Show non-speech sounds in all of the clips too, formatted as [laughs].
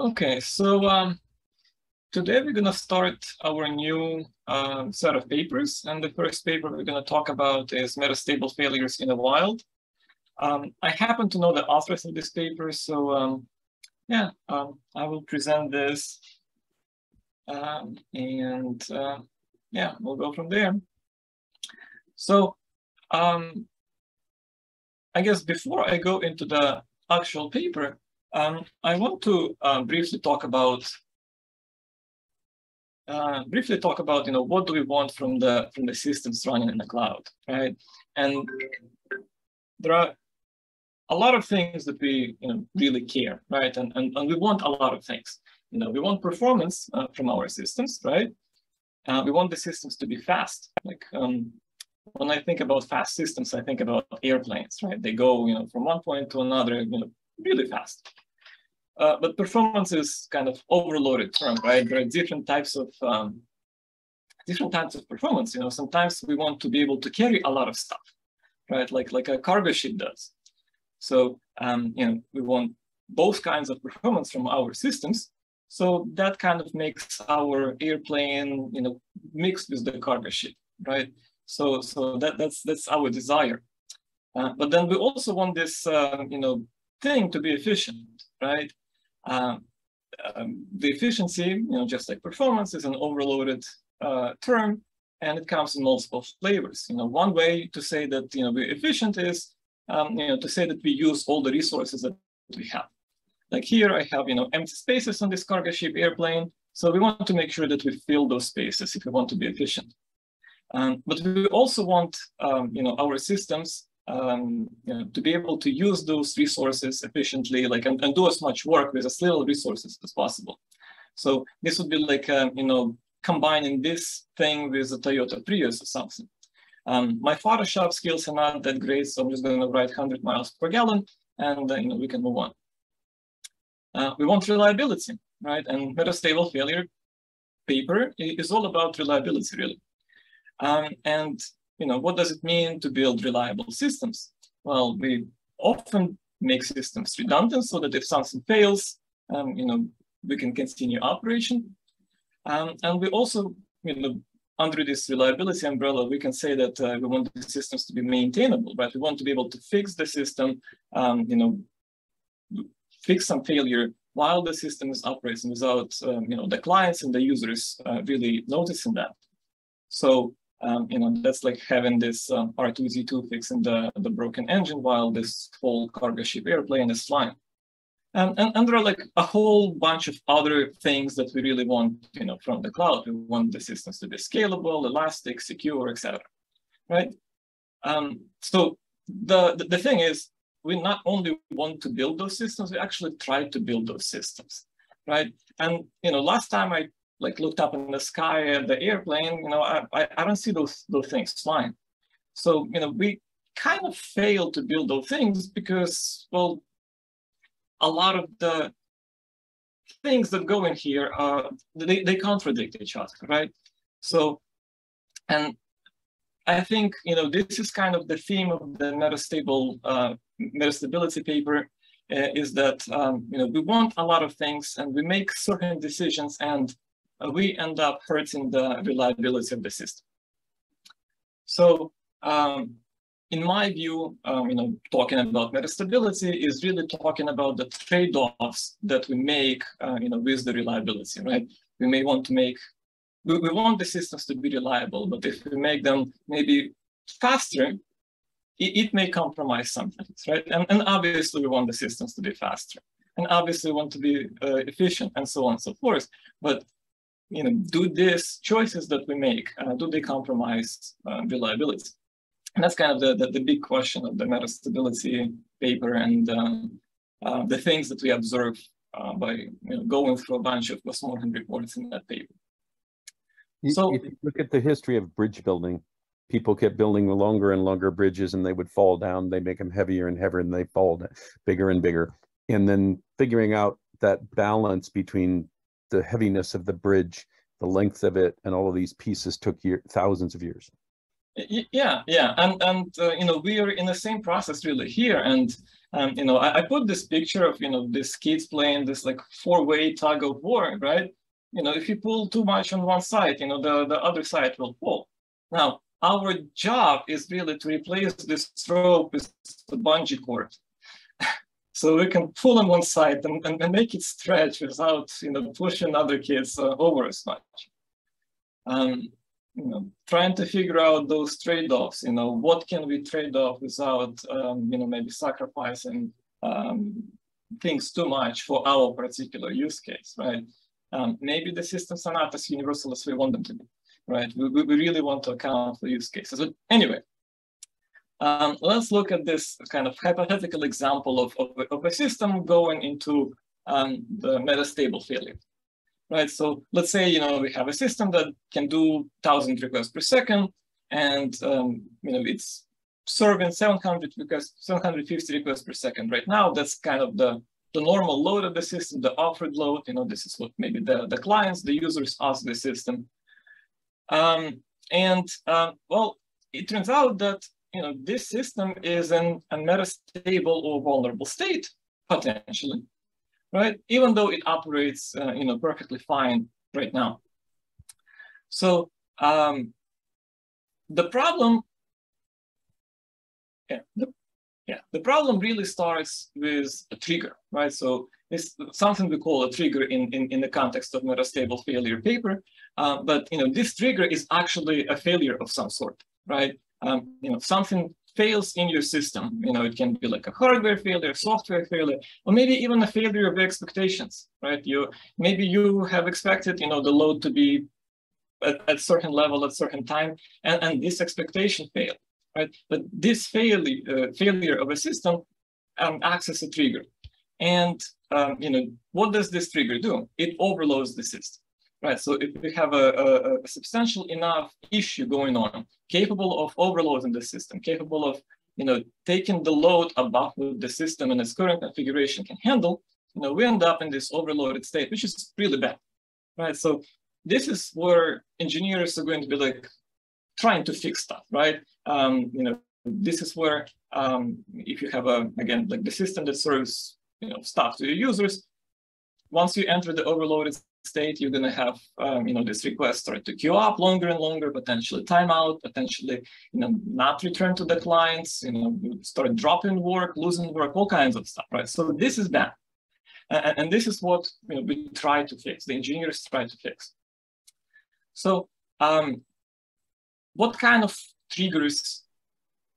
Okay, so um, today we're going to start our new uh, set of papers. And the first paper we're going to talk about is metastable failures in the wild. Um, I happen to know the authors of this paper, so um, yeah, um, I will present this. Um, and uh, yeah, we'll go from there. So um, I guess before I go into the actual paper, um, I want to uh, briefly talk about uh, briefly talk about you know what do we want from the from the systems running in the cloud, right? And there are a lot of things that we you know really care, right? And and, and we want a lot of things. You know, we want performance uh, from our systems, right? Uh, we want the systems to be fast. Like um, when I think about fast systems, I think about airplanes, right? They go you know from one point to another, you know, really fast. Uh, but performance is kind of overloaded term, right? There are different types of um, different types of performance. You know, sometimes we want to be able to carry a lot of stuff, right? Like like a cargo ship does. So um, you know, we want both kinds of performance from our systems. So that kind of makes our airplane, you know, mixed with the cargo ship, right? So so that that's that's our desire. Uh, but then we also want this, uh, you know, thing to be efficient, right? Um, um, the efficiency, you know, just like performance, is an overloaded uh, term, and it comes in multiple flavors. You know, one way to say that you know we're efficient is, um, you know, to say that we use all the resources that we have. Like here, I have you know empty spaces on this cargo ship airplane, so we want to make sure that we fill those spaces if we want to be efficient. Um, but we also want um, you know our systems um, you know, to be able to use those resources efficiently, like and, and, do as much work with as little resources as possible. So this would be like um, you know combining this thing with a Toyota Prius or something. Um, my Photoshop skills are not that great, so I'm just going to write 100 miles per gallon, and uh, you know we can move on. Uh, we want reliability, right? And metastable failure paper is all about reliability, really. Um, and you know, what does it mean to build reliable systems? Well, we often make systems redundant so that if something fails, um, you know, we can continue operation. Um, and we also, you know, under this reliability umbrella, we can say that uh, we want the systems to be maintainable, right? We want to be able to fix the system, um, you know, fix some failure while the system is operating without, um, you know, the clients and the users uh, really noticing that. So um, you know, that's like having this um, R2-D2 fixing the, the broken engine while this whole cargo ship airplane is flying. And, and, and there are like a whole bunch of other things that we really want, you know, from the cloud. We want the systems to be scalable, elastic, secure, etc. Right? Um, so the, the, the thing is, we not only want to build those systems, we actually try to build those systems, right? And you know, last time I like looked up in the sky at the airplane, you know, I, I, I don't see those, those things flying. So, you know, we kind of failed to build those things because, well, a lot of the things that go in here, are, they, they contradict each other, right? So, and I think, you know, this is kind of the theme of the metastable, uh, metastability paper uh, is that, um, you know, we want a lot of things and we make certain decisions and we end up hurting the reliability of the system. So um, in my view, um, you know, talking about metastability is really talking about the trade-offs that we make, uh, you know, with the reliability, right? We may want to make, we, we want the systems to be reliable, but if we make them maybe faster, it, it may compromise some things, right? And, and obviously we want the systems to be faster. And obviously we want to be uh, efficient and so on and so forth. But you know, do these choices that we make, uh, do they compromise uh, reliability? And that's kind of the, the, the, big question of the metastability paper and um, uh, the things that we observe uh, by you know, going through a bunch of postmortem reports in that paper. So if you look at the history of bridge building, people kept building longer and longer bridges and they would fall down. They make them heavier and heavier and they fall down, bigger and bigger. And then figuring out that balance between the heaviness of the bridge, the length of it, and all of these pieces took year, thousands of years. Yeah, yeah, and and uh, you know we are in the same process really here, and um, you know I, I, put this picture of you know these kids playing this like four-way tug of war, right? You know if you pull too much on one side, you know the the other side will pull. Now our job is really to replace this rope with the bungee cord, so we can pull on one side and, and, and, make it stretch without you know pushing other kids uh, over as much. Um, you know, trying to figure out those trade-offs, you know, what can we trade off without, um, you know, maybe sacrificing um, things too much for our particular use case, right? Um, maybe the systems are not as universal as we want them to be, right? We, we really want to account for use cases. But anyway, um, let's look at this kind of hypothetical example of, of, of a system going into um, the metastable failure right? So let's say, you know, we have a system that can do 1,000 requests per second, and, um, you know, it's serving 700 requests, 750 requests per second right now. That's kind of the, the normal load of the system, the offered load, you know, this is what maybe the, the clients, the users ask the system. Um, and, uh, well, it turns out that, you know, this system is in a metastable or vulnerable state, potentially right? Even though it operates, uh, you know, perfectly fine right now. So um, the problem, yeah, the, yeah, the problem really starts with a trigger, right? So it's something we call a trigger in, in, in the context of metastable failure paper. Uh, but, you know, this trigger is actually a failure of some sort, right? Um, you know, something fails in your system. You know, it can be like a hardware failure, software failure, or maybe even a failure of expectations, right? You maybe you have expected, you know, the load to be at, at certain level at certain time, and, and this expectation failed, right? But this failure uh, failure of a system um, acts as a trigger. And um, you know, what does this trigger do? It overloads the system right? So if we have a, a, a, substantial enough issue going on, capable of overloading the system, capable of you know taking the load above what the system and its current configuration can handle, you know, we end up in this overloaded state, which is really bad, right? So this is where engineers are going to be like trying to fix stuff, right? Um, you know, this is where um, if you have a again like the system that serves you know stuff to your users, once you enter the overloaded state, you're going to have, um, you know, this request start to queue up longer and longer, potentially timeout, potentially, you know, not return to the clients, you know, start dropping work, losing work, all kinds of stuff, right? So this is bad. And, and this is what you know, we try to fix, the engineers try to fix. So um, what kind of triggers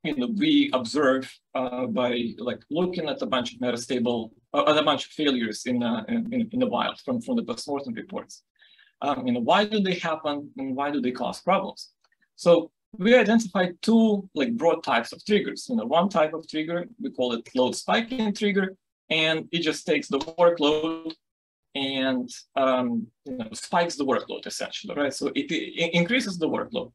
you know, we observe uh, by like looking at a bunch of metastable, a bunch of failures in, uh, in, in the wild from, from the postmortem reports. Um, you know, why do they happen and why do they cause problems? So we identified two like broad types of triggers. You know, one type of trigger, we call it load spiking trigger, and it just takes the workload and um, you know, spikes the workload essentially, right? So it, it increases the workload.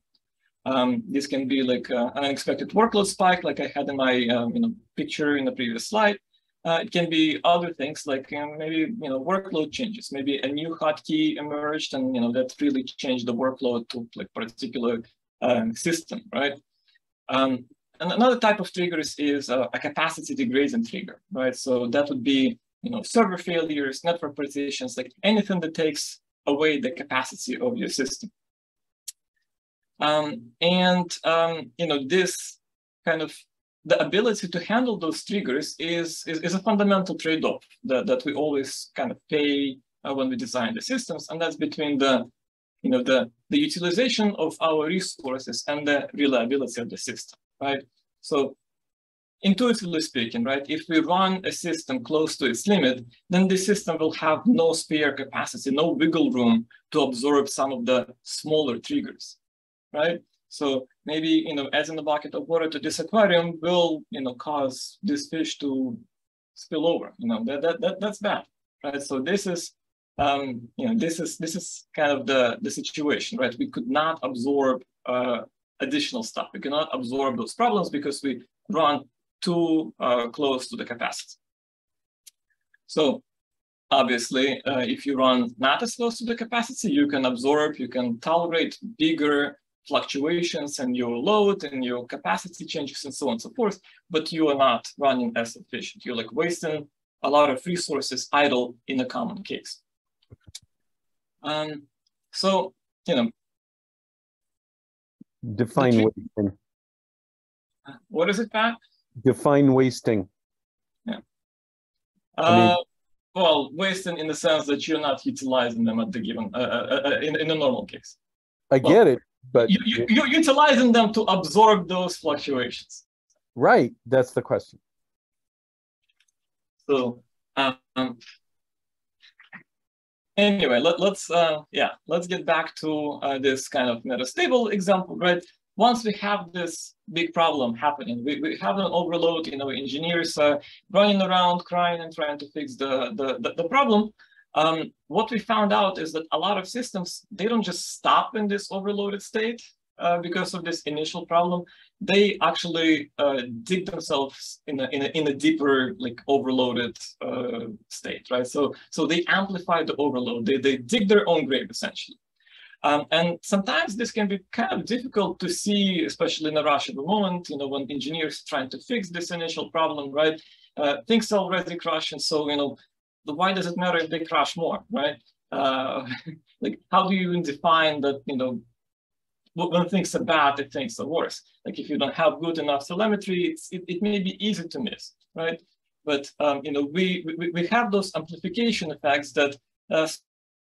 Um, this can be like uh, an unexpected workload spike, like I had in my um, you know picture in the previous slide. Uh, it can be other things like um, maybe you know workload changes. Maybe a new hotkey emerged, and you know that really changed the workload to like particular um, system, right? Um, and another type of triggers is uh, a capacity degrading trigger, right? So that would be you know server failures, network partitions, like anything that takes away the capacity of your system. Um, and um, you know this kind of the ability to handle those triggers is is, is a fundamental trade-off that, that we always kind of pay uh, when we design the systems, and that's between the you know the the utilization of our resources and the reliability of the system, right? So intuitively speaking, right, if we run a system close to its limit, then the system will have no spare capacity, no wiggle room to absorb some of the smaller triggers right? So maybe, you know, adding a bucket of water to this aquarium will, you know, cause this fish to spill over, you know, that, that, that that's bad, right? So this is, um, you know, this is, this is kind of the, the situation, right? We could not absorb uh, additional stuff. We cannot absorb those problems because we run too uh, close to the capacity. So obviously, uh, if you run not as close to the capacity, you can absorb, you can tolerate bigger fluctuations and your load and your capacity changes and so on and so forth, but you are not running as efficient. You're like wasting a lot of resources idle in a common case. Um, so, you know. Define wasting. What is it, Pat? Define wasting. Yeah. Uh, I mean, well, wasting in the sense that you're not utilizing them at the given, uh, uh, uh in, in a normal case. I well, get it, but you, you, you're utilizing them to absorb those fluctuations. Right, that's the question. So, um, anyway, let, us uh, yeah, let's get back to uh, this kind of metastable example, right? Once we have this big problem happening, we, we have an overload, you know, engineers uh, running around crying and trying to fix the, the, the, the problem. Um, what we found out is that a lot of systems, they don't just stop in this overloaded state uh, because of this initial problem they actually uh, dig themselves in a, in a, in a deeper like overloaded uh, state, right? So so they amplify the overload. They they dig their own grave essentially. Um, and sometimes this can be kind of difficult to see, especially in a rush of the moment, you know, when engineers trying to fix this initial problem, right? Uh, things already crash, and so you know, why does it matter if they crash more, right? Uh, [laughs] like, how do you even define that, you know, when things are bad, if things are worse. Like if you don't have good enough telemetry, it, it may be easy to miss, right? But um, you know, we, we, we have those amplification effects that uh,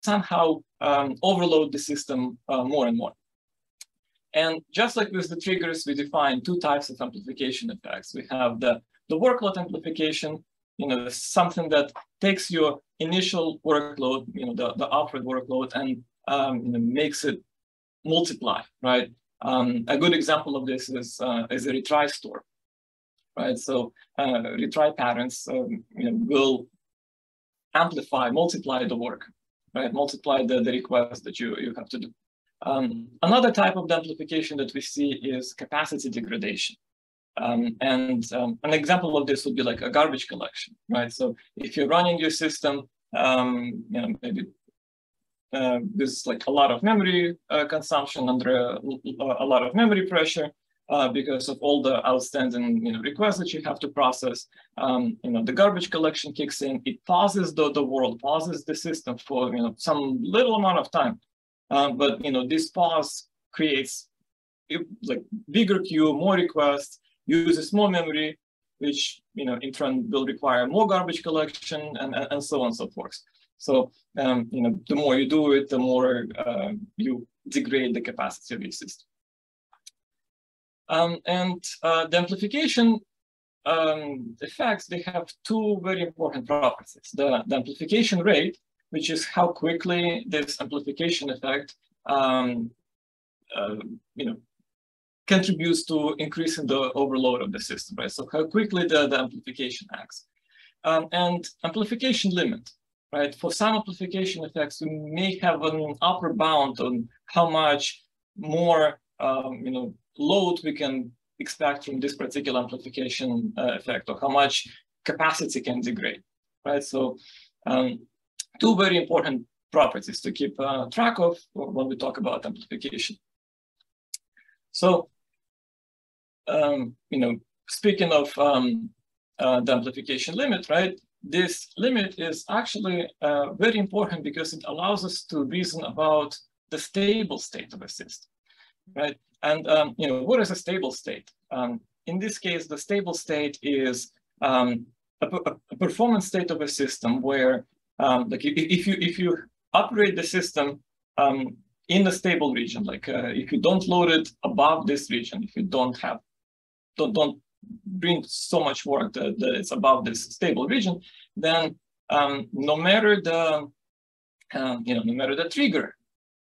somehow um, overload the system uh, more and more. And just like with the triggers, we define two types of amplification effects. We have the, the workload amplification, you know, something that takes your initial workload, you know, the, the offered workload and um, you know, makes it multiply, right? Um, a good example of this is, uh, is a retry storm, right? So uh, retry patterns um, you know, will amplify, multiply the work, right? Multiply the, the request that you, you have to do. Um, another type of amplification that we see is capacity degradation. Um, and um, an example of this would be like a garbage collection, right? So if you're running your system, um, you know, maybe uh, with like a lot of memory uh, consumption under a, a, lot of memory pressure uh, because of all the outstanding you know, requests that you have to process. Um, you know, the garbage collection kicks in, it pauses the, the world, pauses the system for you know, some little amount of time. Um, but you know, this pause creates like bigger queue, more requests, uses more memory, which you know in turn will require more garbage collection and, and, and so on and so forth. So, um, you know, the more you do it, the more uh, you degrade the capacity of your system. Um, and uh, the amplification um, effects, they have two very important properties. The, the, amplification rate, which is how quickly this amplification effect, um, uh, you know, contributes to increasing the overload of the system, right? So how quickly the, the amplification acts. Um, and amplification limit right? For some amplification effects, we may have an upper bound on how much more, um, you know, load we can expect from this particular amplification uh, effect or how much capacity can degrade, right? So um, two very important properties to keep uh, track of when we talk about amplification. So, um, you know, speaking of um, uh, the amplification limit, right? this limit is actually uh, very important because it allows us to reason about the stable state of a system, right? And um, you know, what is a stable state? Um, in this case, the stable state is um, a, a, performance state of a system where, um, like, if you if you operate the system um, in a stable region, like uh, if you don't load it above this region, if you don't have don't don't bring so much work that, that it's above this stable region, then um, no matter the um, you know no matter the trigger,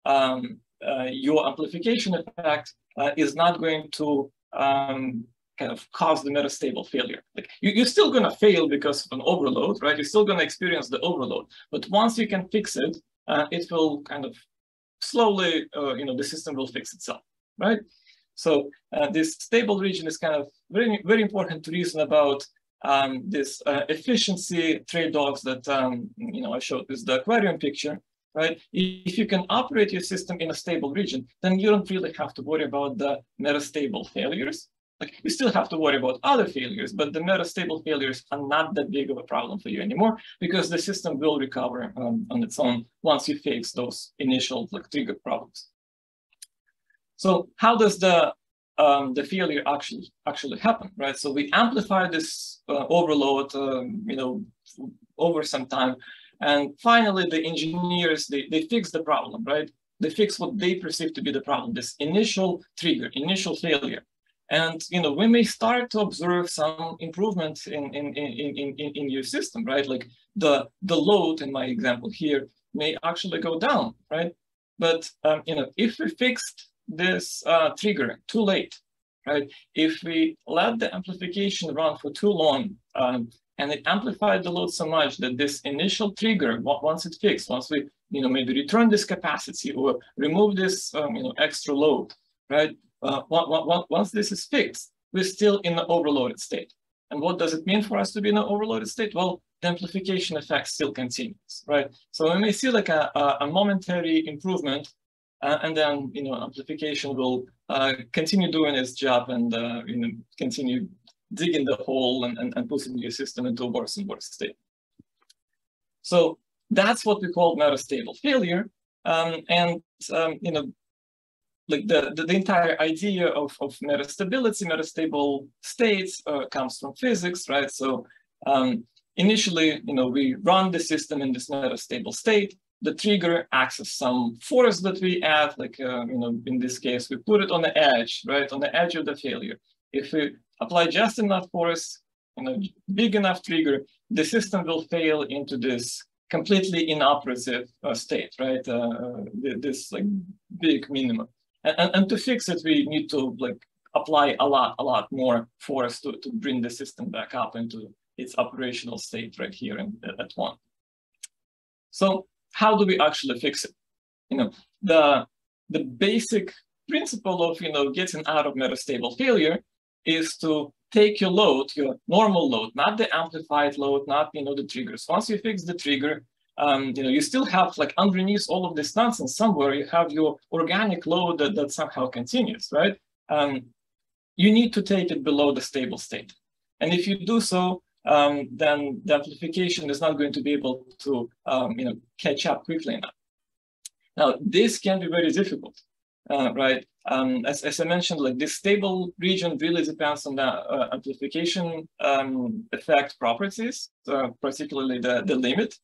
um, uh, your amplification effect uh, is not going to um, kind of cause the metastable failure. Like you, are still going to fail because of an overload, right? You're still going to experience the overload, but once you can fix it, uh, it will kind of slowly, uh, you know, the system will fix itself, right? So uh, this stable region is kind of very, very important to reason about um, this uh, efficiency trade-offs that um, you know I showed with the aquarium picture. right? If you can operate your system in a stable region, then you don't really have to worry about the metastable failures. Like you still have to worry about other failures, but the metastable failures are not that big of a problem for you anymore because the system will recover um, on its own once you fix those initial like trigger problems. So how does the um, the failure actually actually happen, right? So we amplify this uh, overload, um, you know, over some time, and finally the engineers they they fix the problem, right? They fix what they perceive to be the problem, this initial trigger, initial failure. And you know, we may start to observe some improvements in, in, in, in, in, in your system, right? Like the, the load in my example here may actually go down, right? But um, you know, if we fixed this uh, trigger too late, right? If we let the amplification run for too long um, and it amplified the load so much that this initial trigger, once it's fixed, once we, you know, maybe return this capacity or remove this, um, you know, extra load, right? Uh, once this is fixed, we're still in the overloaded state. And what does it mean for us to be in an overloaded state? Well, the amplification effect still continues, right? So we may see like a, a momentary improvement uh, and then, you know, amplification will uh, continue doing its job and, uh, you know, continue digging the hole and, and, and pushing your system into a worse and worse state. So that's what we call metastable failure. Um, and, um, you know, like the, the, the, entire idea of, of metastability, metastable states uh, comes from physics, right? So um, initially, you know, we run the system in this metastable state the trigger as some force that we add, like, uh, you know, in this case, we put it on the edge, right, on the edge of the failure. If we apply just enough force, you know, big enough trigger, the system will fail into this completely inoperative uh, state, right? Uh, uh this like big minimum. And, and, and, to fix it, we need to like apply a lot, a lot more force to, to bring the system back up into its operational state right here in, at one. So how do we actually fix it? You know, the, the basic principle of, you know, getting out of metastable failure is to take your load, your normal load, not the amplified load, not, you know, the triggers. Once you fix the trigger, um, you know, you still have like underneath all of this nonsense somewhere, you have your organic load that, that somehow continues, right? Um, you need to take it below the stable state. And if you do so, um, then the amplification is not going to be able to um, you know, catch up quickly enough. Now, this can be very difficult, uh, right? Um, as, as I mentioned, like this stable region really depends on the uh, amplification um, effect properties, uh, particularly the, the limit.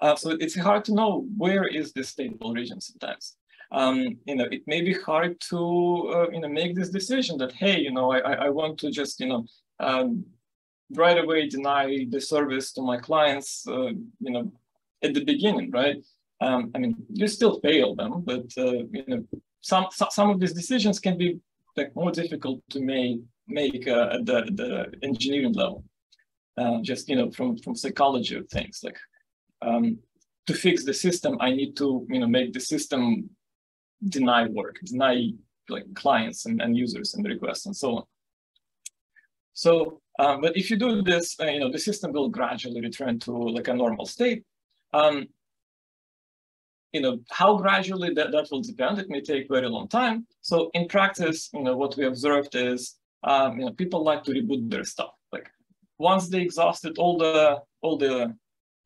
Uh, so it's hard to know where is this stable region sometimes. Um, you know, it may be hard to, uh, you know, make this decision that, hey, you know, I, I want to just, you know, um, right away deny the service to my clients, uh, you know, at the beginning, right? Um, I mean, you still fail them, but uh, you know, some some of these decisions can be like more difficult to make make uh, at the the engineering level. Uh, just you know, from from psychology of things, like um, to fix the system, I need to you know make the system deny work, deny like clients and, and users and requests and so on. So um, but if you do this, uh, you know, the system will gradually return to like a normal state. Um, you know, how gradually that, that will depend. It may take very long time. So in practice, you know, what we observed is, um, you know, people like to reboot their stuff. Like once they exhausted all the all the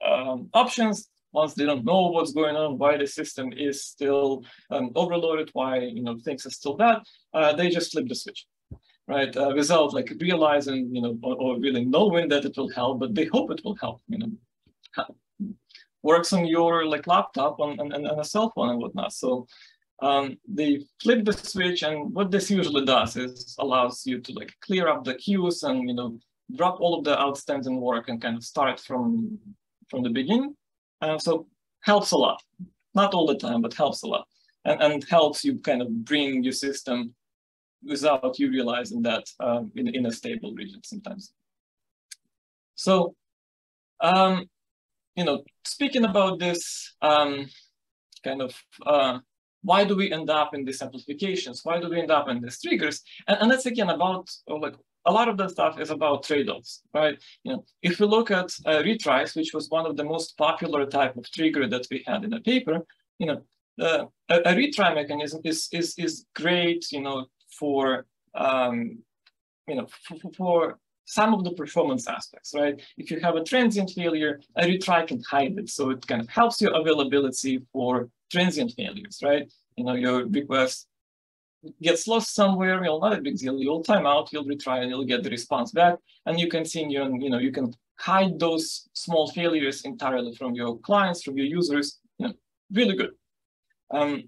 um, options, once they don't know what's going on, why the system is still um, overloaded, why you know things are still bad, uh, they just flip the switch right? Uh, without like realizing, you know, or, or, really knowing that it will help, but they hope it will help, you know. Works on your like laptop and, and, and a cell phone and whatnot. So um, they flip the switch and what this usually does is allows you to like clear up the queues and, you know, drop all of the outstanding work and kind of start from, from the beginning. Uh, so helps a lot. Not all the time, but helps a lot. And, and helps you kind of bring your system without you realizing that um, in, in a stable region sometimes. So, um, you know, speaking about this um, kind of, uh, why do we end up in these amplifications? Why do we end up in these triggers? And, and that's again about uh, like a lot of the stuff is about trade-offs, right? You know, if we look at uh, retries, which was one of the most popular type of trigger that we had in the paper, you know, uh, a, a, retry mechanism is is is great, you know, for um, you know for, for some of the performance aspects, right? If you have a transient failure, a retry can hide it, so it kind of helps your availability for transient failures, right? You know, your request gets lost somewhere, you know, not a big deal. You'll time out, you'll retry, and you'll get the response back, and you continue, and you know, you can hide those small failures entirely from your clients, from your users. You know, really good. Um,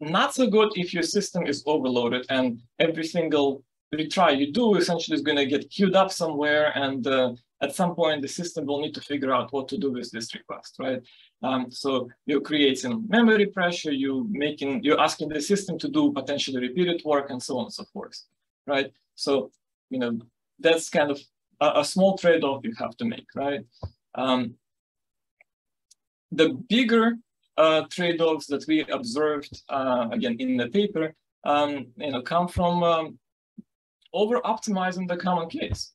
not so good if your system is overloaded and every single retry you do essentially is going to get queued up somewhere and uh, at some point the system will need to figure out what to do with this request, right? Um, so you're creating memory pressure, you making, you're asking the system to do potentially repeated work and so on and so forth, right? So, you know, that's kind of a, a small trade-off you have to make, right? Um, the bigger trade-offs that we observed, uh, again, in the paper, um, you know, come from um, over-optimizing the common case,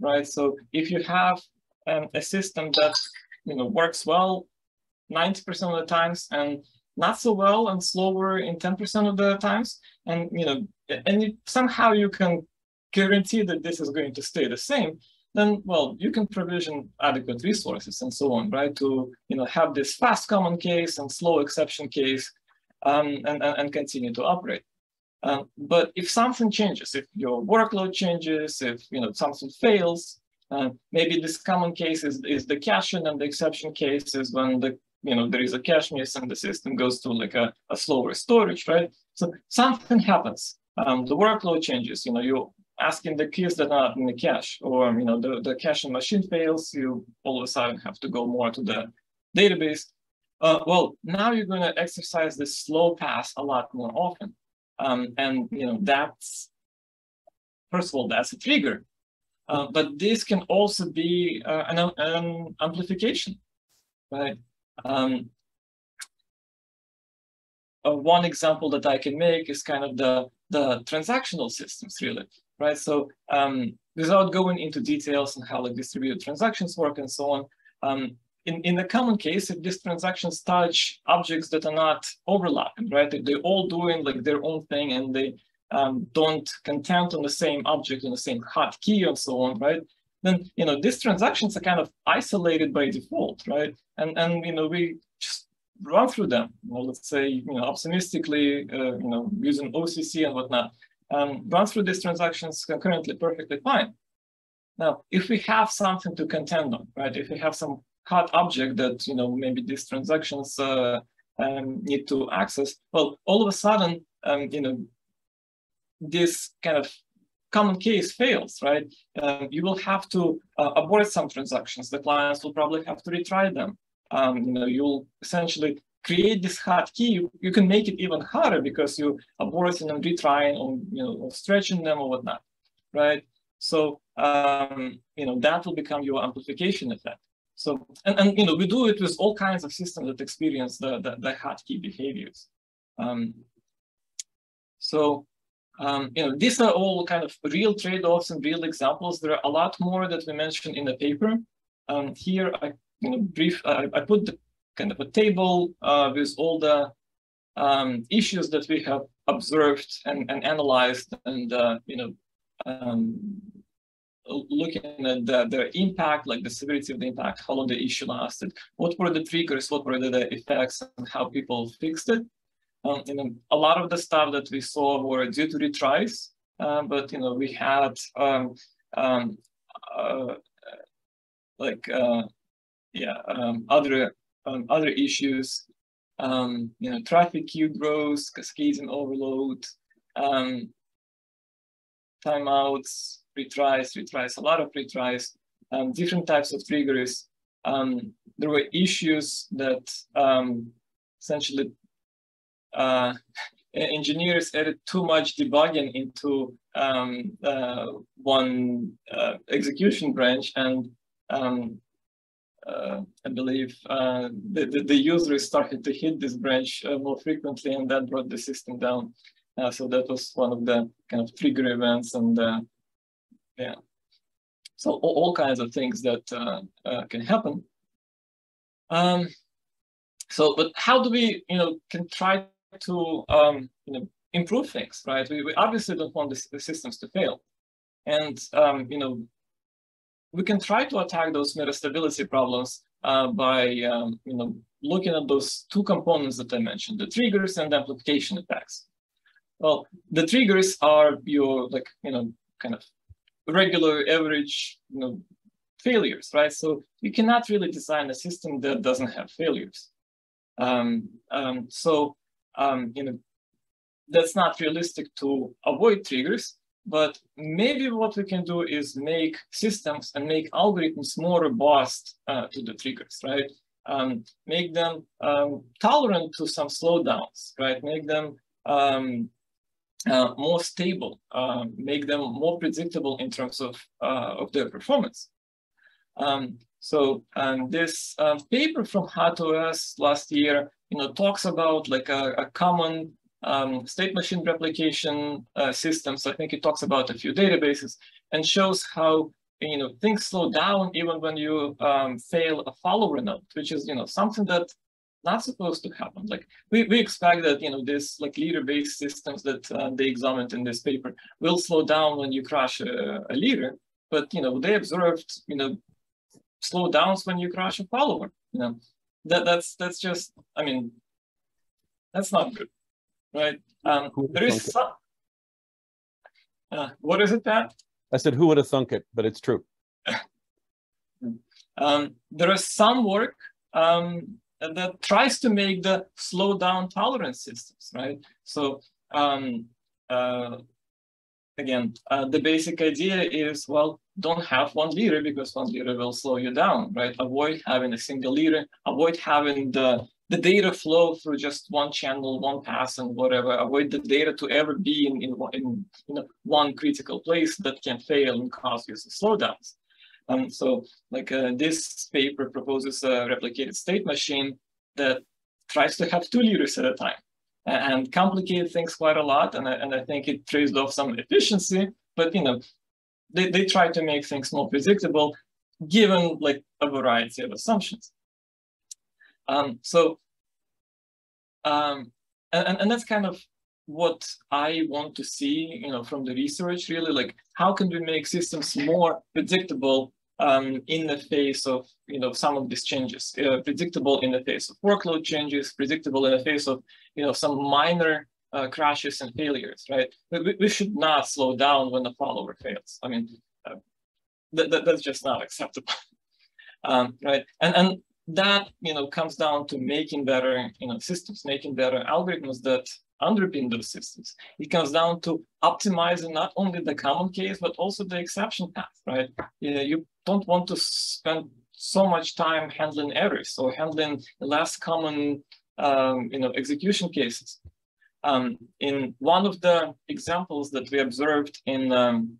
right? So if you have um, a system that, you know, works well 90% of the times and not so well and slower in 10% of the times. And, you know, and you, somehow you can guarantee that this is going to stay the same, then, well, you can provision adequate resources and so on, right? To, you know, have this fast common case and slow exception case um, and, and, and continue to operate. Um, but if something changes, if your workload changes, if you know something fails, uh, maybe this common case is, is the caching and the exception case is when the you know, there is a cache miss and the system goes to like a, a slower storage, right? So something happens. Um, the workload changes, you know, you're asking the keys that are in the cache or, you know, the, the caching machine fails, you all of a sudden have to go more to the database. Uh, well, now you're going to exercise this slow pass a lot more often. Um, and, you know, that's, first of all, that's a trigger. Uh, but this can also be uh, an, an amplification, right? Um, uh, one example that I can make is kind of the, the transactional systems, really, right? So um, without going into details on how like distributed transactions work and so on, um, in, in the common case, if these transactions touch objects that are not overlapping, right? They're all doing like their own thing and they um, don't contend on the same object on the same hotkey and so on, right? then you know these transactions are kind of isolated by default, right? And and you know we just run through them. Know, let's say you know optimistically, uh, you know using OCC and whatnot, um, run through these transactions concurrently perfectly fine. Now, if we have something to contend on, right? If we have some hot object that you know maybe these transactions uh, um, need to access, well, all of a sudden, um, you know, this kind of common case fails, right? Um, you will have to uh, abort some transactions. The clients will probably have to retry them. Um, you know, you'll essentially create this hot key. You, you can make it even harder because you are aborting and retrying or, you know, or stretching them or whatnot, right? So, um, you know, that will become your amplification effect. So, and, and, you know, we do it with all kinds of systems that experience the, the, the hot key behaviors. Um, so um, you know, these are all kind of real trade-offs and real examples. There are a lot more that we mentioned in the paper. Um, here, I you know, brief. I, I put the, kind of a table uh, with all the um, issues that we have observed and, and analyzed, and uh, you know, um, looking at the, the impact, like the severity of the impact, how long the issue lasted, what were the triggers, what were the effects, and how people fixed it. Um, you know, a lot of the stuff that we saw were due to retries, uh, but you know, we had um, um, uh, like uh, yeah, um, other um, other issues. Um, you know, traffic queue growth, cascading overload, timeouts, retries, retries, a lot of retries, different types of triggers. there were issues that essentially uh, [laughs] engineers added too much debugging into um, uh, one uh, execution branch and um, I believe uh, the, the, the, users started to hit this branch uh, more frequently and that brought the system down. so that was one of the kind of trigger events and yeah. So all, all kinds of things that uh, uh, can happen. Um, so, but how do we, you know, can try to, um, you know, improve things, right? We, we obviously don't want the, the systems to fail. And, um, you know, we can try to attack those metastability problems uh, by, um, you know, looking at those two components that I mentioned, the triggers and the amplification effects. Well, the triggers are your, like, you know, kind of regular average, you know, failures, right? So you cannot really design a system that doesn't have failures. Um, um, so, um, you know, that's not realistic to avoid triggers, but maybe what we can do is make systems and make algorithms more robust uh, to the triggers, right? Um, make them um, tolerant to some slowdowns, right? Make them um, uh, more stable, uh, make them more predictable in terms of, uh, of their performance. Um, so um, this paper from HotOS last year, you know, talks about like a, a common um, state machine replication uh, system. So I think it talks about a few databases and shows how you know things slow down even when you um, fail a follower node, which is you know something that not supposed to happen. Like we, we expect that you know this like leader-based systems that uh, they examined in this paper will slow down when you crash a, a leader, but you know they observed you know slowdowns when you crash a follower. You know that that's that's just I mean that's not good, right? Um, there is some. Uh, what is it, Pat? I said, who would have thunk it? But it's true. [laughs] um, there is some work um, that tries to make the slow down tolerance systems, right? So um, uh, again, uh, the basic idea is, well, don't have one leader because one leader will slow you down, right? Avoid having a single leader, avoid having the, the data flow through just one channel, one pass and whatever, avoid the data to ever be in, in, in one critical place that can fail and cause you slowdowns. Um, so like uh, this paper proposes a replicated state machine that tries to have two leaders at a time and complicate things quite a lot. And I, and I think it trades off some efficiency, but you know, they, they try to make things more predictable given like a variety of assumptions. Um, so, um, and, and that's kind of what I want to see, you know, from the research really, like how can we make systems more predictable um, in the face of, you know, some of these changes, uh, predictable in the face of workload changes, predictable in the face of, you know, some minor uh, crashes and failures, right? We, we should not slow down when the follower fails. I mean, uh, th th that's just not acceptable, [laughs] um, right? And and that you know comes down to making better you know systems, making better algorithms that underpin those systems. It comes down to optimizing not only the common case but also the exception path, right? You, know, you don't want to spend so much time handling errors or handling less common um, you know execution cases. Um, in one of the examples that we observed in um,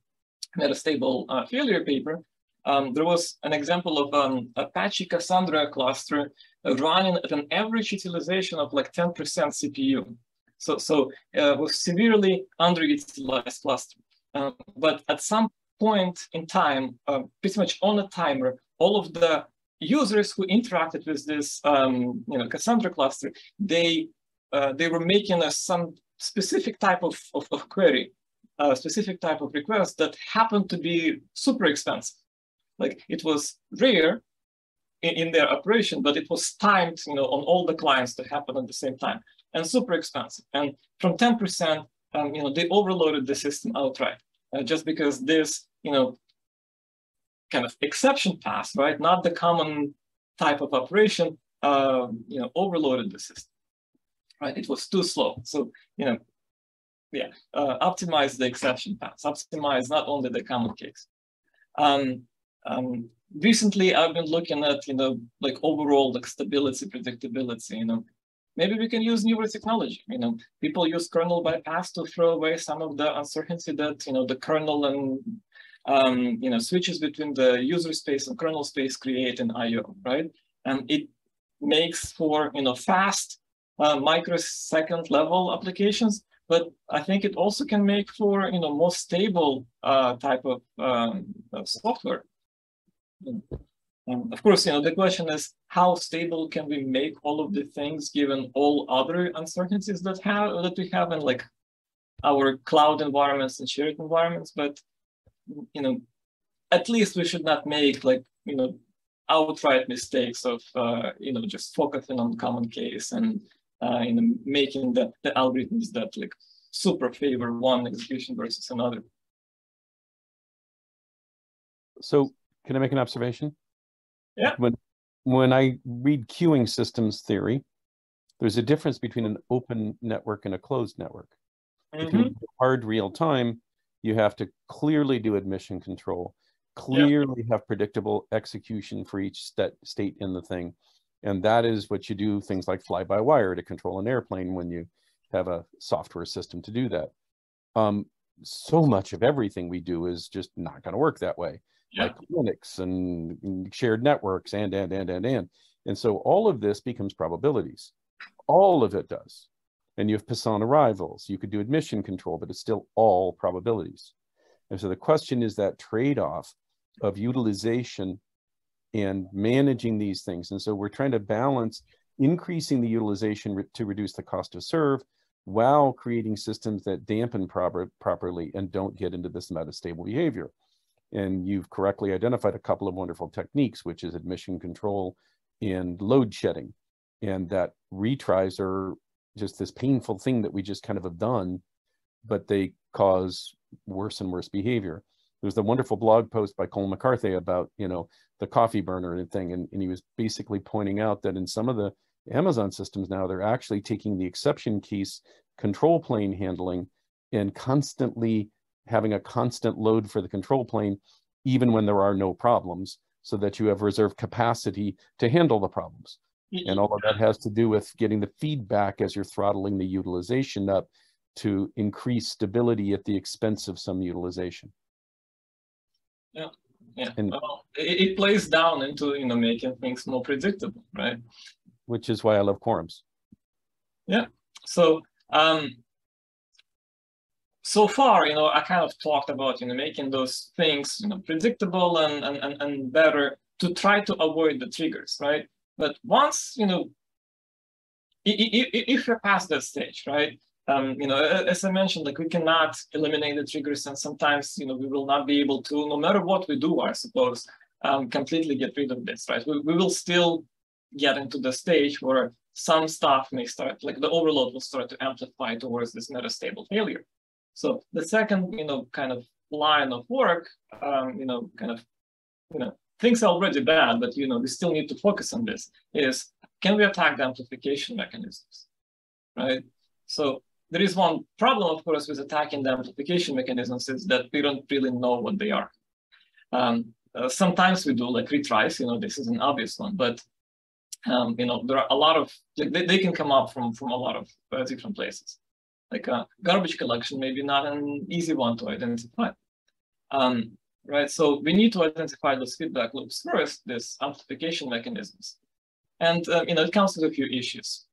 metastable uh, failure paper, um, there was an example of um, Apache Cassandra cluster running at an average utilization of like 10% CPU. So, so uh, was severely underutilized cluster. Uh, but at some point in time, uh, pretty much on a timer, all of the users who interacted with this um, you know, Cassandra cluster, they uh, they were making a, some specific type of, of, of query, a specific type of request that happened to be super expensive. Like it was rare in, in their operation, but it was timed you know, on all the clients to happen at the same time and super expensive. And from 10%, um, you know, they overloaded the system outright uh, just because this, you know, kind of exception path, right? Not the common type of operation, uh, you know, overloaded the system right? It was too slow. So, you know, yeah, uh, optimize the exception paths, optimize not only the common case. Um, um, recently, I've been looking at, you know, like overall like stability, predictability, you know, maybe we can use newer technology. You know, people use kernel bypass to throw away some of the uncertainty that, you know, the kernel and, um, you know, switches between the user space and kernel space create in IO, right? And it makes for, you know, fast uh, microsecond level applications, but I think it also can make for you know more stable uh, type of, um, of software. Um, of course, you know the question is how stable can we make all of the things given all other uncertainties that have that we have in like our cloud environments and shared environments. But you know, at least we should not make like you know outright mistakes of uh, you know just focusing on common case and uh, you know making the, the algorithms that like super favor one execution versus another. So can I make an observation? Yeah. When when I read queuing systems theory, there's a difference between an open network and a closed network. You mm-hmm. hard real time, you have to clearly do admission control, clearly yeah. have predictable execution for each st- state in the thing. And that is what you do things like fly by wire to control an airplane when you have a software system to do that. Um, so much of everything we do is just not going to work that way, yeah. like Linux and shared networks and, and, and, and, and. And so all of this becomes probabilities. All of it does. And you have Poisson arrivals. You could do admission control, but it's still all probabilities. And so the question is that trade-off of utilization and managing these things. And so we're trying to balance increasing the utilization re to reduce the cost of serve while creating systems that dampen proper, properly and don't get into this metastable behavior. And you've correctly identified a couple of wonderful techniques, which is admission control and load shedding. And that retries are just this painful thing that we just kind of have done, but they cause worse and worse behavior. There's the wonderful blog post by Colm MacCárthaigh about, you know, the coffee burner and thing. And, and he was basically pointing out that in some of the Amazon systems now, they're actually taking the exception case control plane handling and constantly having a constant load for the control plane, even when there are no problems, so that you have reserve capacity to handle the problems. And all of that has to do with getting the feedback as you're throttling the utilization up to increase stability at the expense of some utilization. Yeah, yeah. And, well, it, it plays down into you know making things more predictable, right? which is why I love quorums. Yeah. So um, so far, you know, I kind of talked about you know making those things you know predictable and and and better to try to avoid the triggers, right? But once you know, if you're past that stage, right? Um, you know, as I mentioned, like we cannot eliminate the triggers, and sometimes you know we will not be able to, no matter what we do, I suppose, um, completely get rid of this, right? We, we will still get into the stage where some stuff may start, like the overload will start to amplify towards this metastable failure. So the second, you know, kind of line of work, um, you know, kind of, you know, things are already bad, but you know, we still need to focus on this. Is can we attack the amplification mechanisms, right? So there is one problem, of course, with attacking the amplification mechanisms is that we don't really know what they are. Um, uh, sometimes we do like retries, you know, this is an obvious one, but um, you know, there are a lot of, like, they, they can come up from, from a lot of uh, different places. Like a uh, garbage collection, maybe not an easy one to identify. Um, right, so we need to identify those feedback loops first, these amplification mechanisms. And, uh, you know, it comes with a few issues.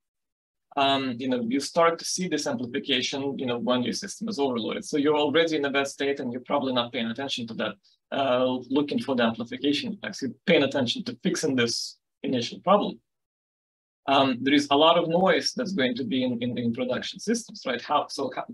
Um, you know, you start to see this amplification, you know, when your system is overloaded. So you're already in a bad state and you're probably not paying attention to that, uh, looking for the amplification effects. You're paying attention to fixing this initial problem. Um, there is a lot of noise that's going to be in, in, in production systems, right? How so? How,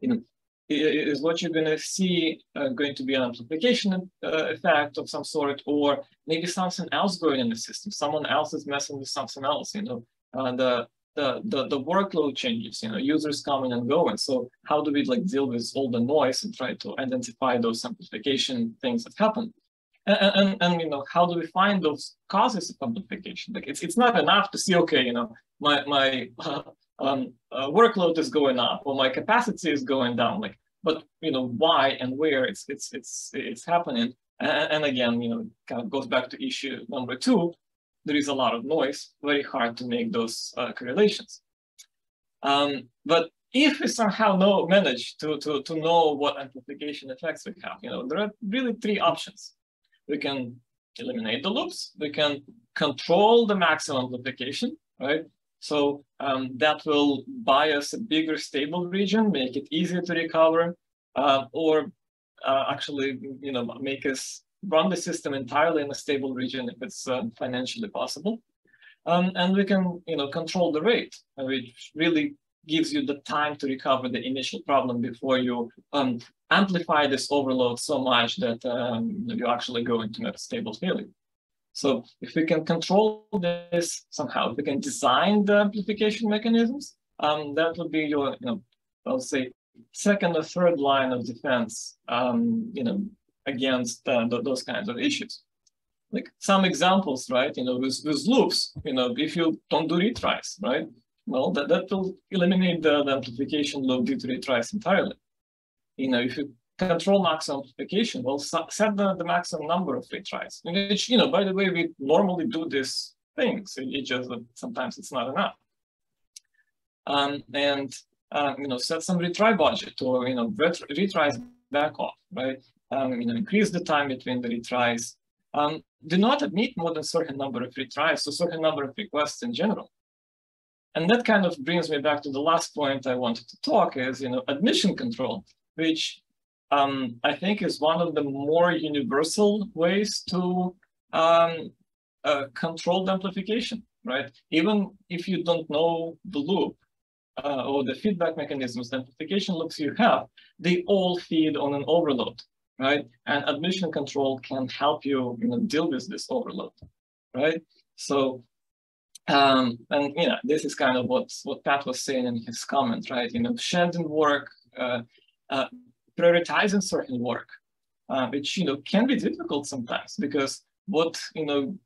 you know, is what you're going to see uh, going to be an amplification uh, effect of some sort, or maybe something else going in the system. Someone else is messing with something else. You know, uh, the the, the, the workload changes, you know, users coming and going. So how do we like deal with all the noise and try to identify those amplification things that happen? And, and, and, you know how do we find those causes of amplification? Like it's, it's not enough to see okay you know my my uh, [laughs] um, uh, workload is going up or my capacity is going down. Like but you know why and where it's it's it's it's happening. And, and again you know kind of goes back to issue number two. There is a lot of noise. Very hard to make those uh, correlations. Um, but if we somehow know manage to, to to know what amplification effects we have you know there are really three options we can eliminate the loops, we can control the maximum amplification, right? So um, that will buy us a bigger stable region, make it easier to recover, uh, or uh, actually, you know, make us run the system entirely in a stable region if it's uh, financially possible. Um, and we can, you know, control the rate, which really gives you the time to recover the initial problem before you um, amplify this overload so much that um, you actually go into metastable failure. So if we can control this somehow, if we can design the amplification mechanisms, um, that would be your, you know, I'll say second or third line of defense, um, you know, against uh, th those kinds of issues. Like some examples, right? You know, with, with loops, you know, if you don't do retries, right? Well, that, that will eliminate the, the amplification loop due to retries entirely. You know, if you control maximum amplification, well, set the, the maximum number of retries. Which, you know, by the way, we normally do this thing, so it just sometimes it's not enough. Um, and um, you know, set some retry budget or you know, ret retries back off, right? Um, you know, increase the time between the retries. Um, do not admit more than certain number of retries, so certain number of requests in general. And that kind of brings me back to the last point I wanted to talk is, you know, admission control, which um, I think is one of the more universal ways to um, uh, control the amplification, right? Even if you don't know the loop uh, or the feedback mechanisms, the amplification loops you have, they all feed on an overload, right? And admission control can help you, you know, deal with this overload, right? So um, and you know, this is kind of what what Pat was saying in his comment, right? You know, shedding work, uh, uh, prioritizing certain work, uh, which you know can be difficult sometimes because what you know,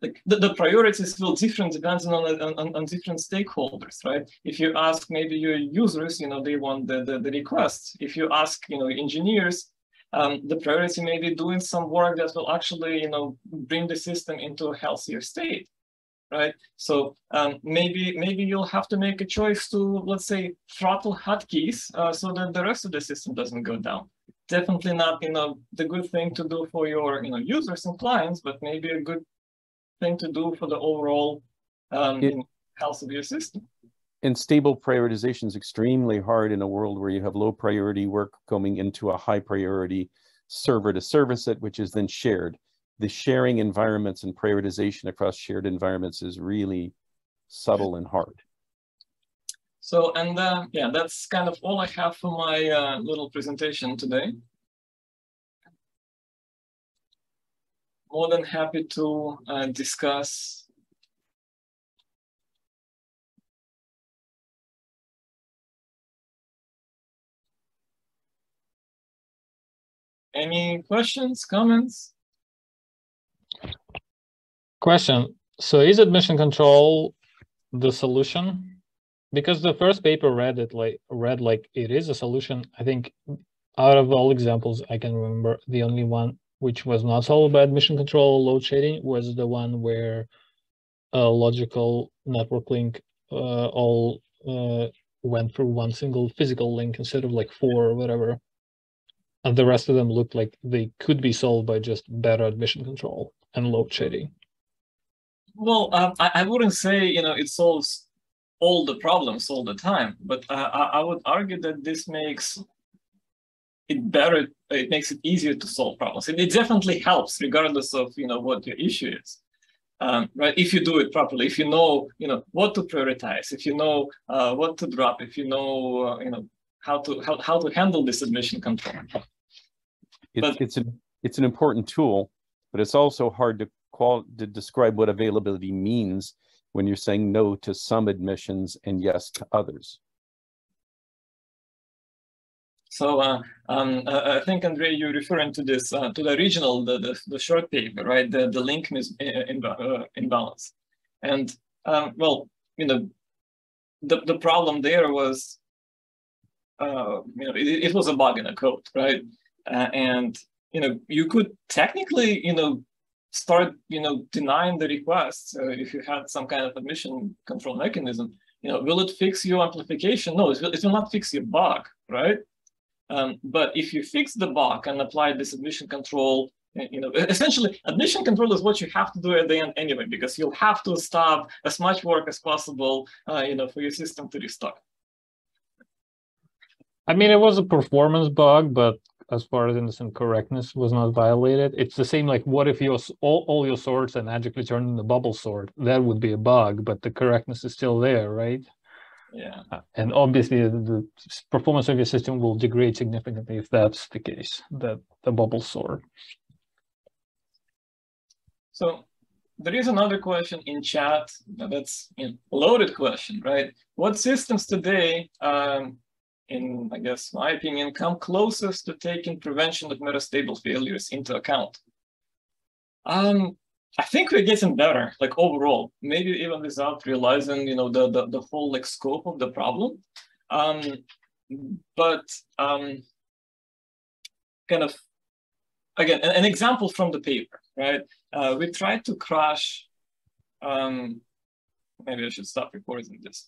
like the, the priorities will different depending on, on on different stakeholders, right? If you ask maybe your users, you know, they want the the, the requests. If you ask, you know, engineers, um, the priority may be doing some work that will actually, you know, bring the system into a healthier state right? So um, maybe maybe you'll have to make a choice to, let's say, throttle hotkeys uh, so that the rest of the system doesn't go down. Definitely not, you know, the good thing to do for your, you know, users and clients, but maybe a good thing to do for the overall um, it, health of your system. And stable prioritization is extremely hard in a world where you have low priority work coming into a high priority server to service it, which is then shared the sharing environments and prioritization across shared environments is really subtle and hard. So, and uh, yeah, that's kind of all I have for my uh, little presentation today. More than happy to uh, discuss Any questions, comments? Question. So is admission control the solution? Because the first paper read it like read like it is a solution. I think out of all examples I can remember, the only one which was not solved by admission control load shedding was the one where a logical network link uh, all uh, went through one single physical link instead of like four or whatever. And the rest of them looked like they could be solved by just better admission control and load shedding? Well, um, I, I wouldn't say, you know, it solves all the problems all the time, but uh, I, I would argue that this makes it better, it makes it easier to solve problems. And it definitely helps regardless of, you know, what your issue is. Um, right? If you do it properly, if you know, you know, what to prioritize, if you know uh, what to drop, if you know, uh, you know, how to how, how to handle this admission control. It, but, it's an it's an important tool, but it's also hard to qual to describe what availability means when you're saying no to some admissions and yes to others. So uh, um, I think, Andrei, you're referring to this, uh, to the original, the, the, the, short paper, right? The, the link is in, uh, imbalance. And um, well, you know, the, the problem there was, uh, you know, it, it, was a bug in the code, right? Uh, and you know, you could technically, you know, start, you know, denying the request uh, if you had some kind of admission control mechanism. You know, will it fix your amplification? No, it will, not fix your bug, right? Um, but if you fix the bug and apply this admission control you know, essentially admission control is what you have to do at the end anyway, because you'll have to stop as much work as possible, uh, you know, for your system to restart. I mean, it was a performance bug, but as far as innocent correctness was not violated. It's the same like what if your all, all your sorts are magically turned into bubble sort? That would be a bug, but the correctness is still there, right? Yeah. Uh, and obviously the performance of your system will degrade significantly if that's the case, that the bubble sort. So there is another question in chat that's a loaded question, right? What systems today um, in, I guess, my opinion, come closest to taking prevention of metastable failures into account. Um, I think we're getting better, like overall, maybe even without realizing, you know, the, the, the whole like scope of the problem. Um, but um, kind of, again, an, an, example from the paper, right? Uh, we tried to crash um, maybe I should stop recording this.